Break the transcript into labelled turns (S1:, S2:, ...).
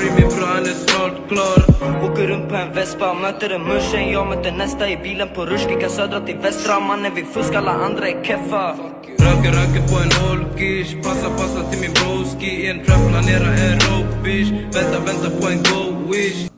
S1: free min bror han är snart klar
S2: Åker runt på en vespa, möter en muschen. Jag möter nästa i bilen på rush Kicka södra till västra. Mannen vi fuskar, alla andra är keffa.
S1: Röker, röker på en holkish. Passa, passa till min broski. En trap, planera en rope bitch. Vänta, vänta på en go wish.